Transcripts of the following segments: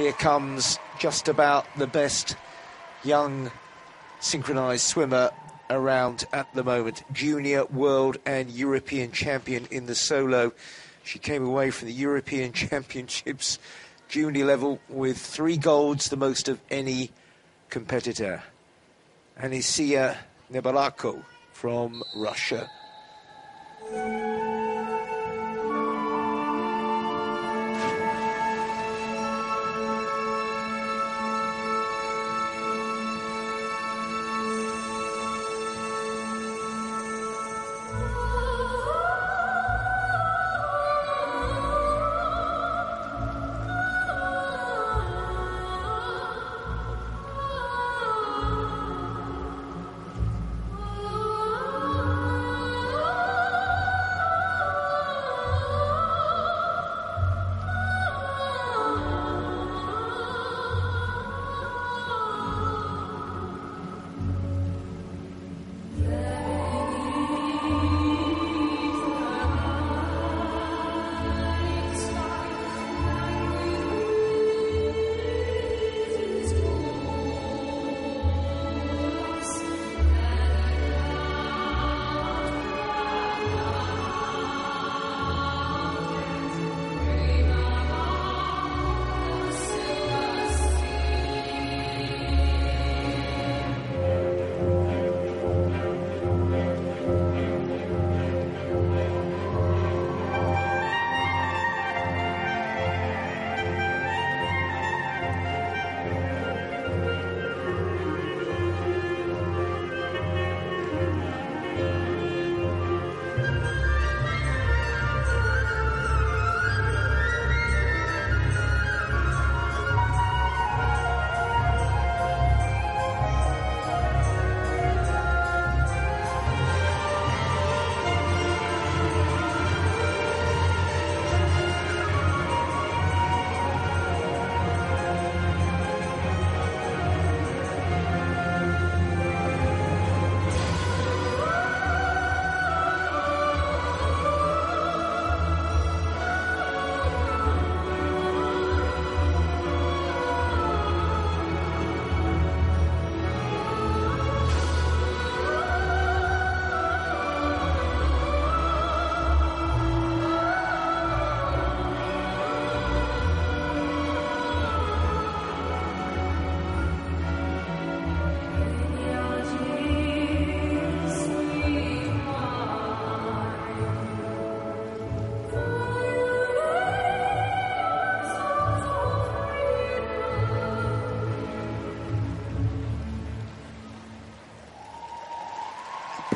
Here comes just about the best young synchronized swimmer around at the moment. Junior world and European champion in the solo. She came away from the European Championships junior level with three golds, the most of any competitor. Anisia Neborako from Russia.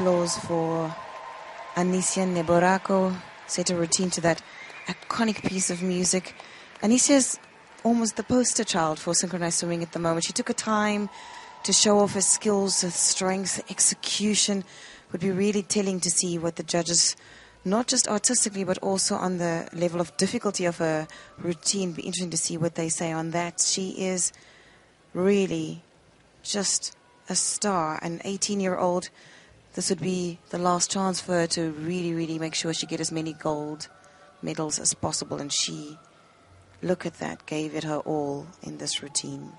Applause for Anisia Neborako, set a routine to that iconic piece of music. Anisia's almost the poster child for synchronized swimming at the moment. She took a time to show off her skills, her strength, execution. Would be really telling to see what the judges, not just artistically, but also on the level of difficulty of her routine. Be interesting to see what they say on that. She is really just a star, an 18 year old this would be the last chance for her to really, really make sure she get as many gold medals as possible. And she, look at that, gave it her all in this routine.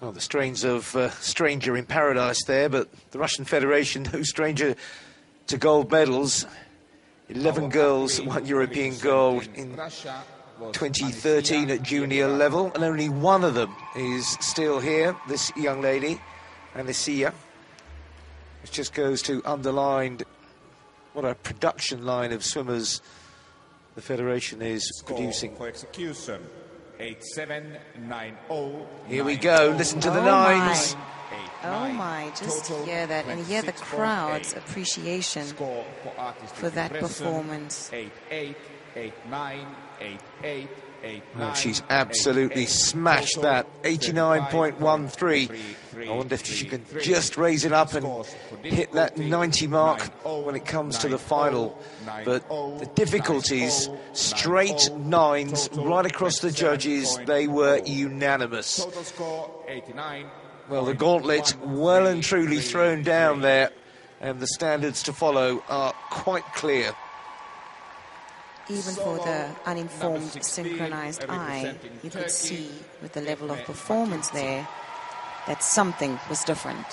Well, the strains of uh, Stranger in Paradise there, but the Russian Federation, no stranger to gold medals. 11 girls one European gold in 2013 at junior level, and only one of them is still here, this young lady, Anasia. It just goes to underline what a production line of swimmers the Federation is Score producing. For execution, 8790. Here we go, listen to the Oh nines. Oh my, just hear that and hear the crowd's appreciation Score for artistic for that impression, performance. 88, 89, 88, 89, Oh, she's absolutely smashed that 89.13. I wonder if she can just raise it up and hit that 90 mark when it comes to the final. But the difficulties, straight nines right across the judges, they were unanimous. Total score 89. Well, the gauntlet well and truly thrown down there, and the standards to follow are quite clear. Even for the uninformed, synchronized eye, you could see with the level of performance there that something was different.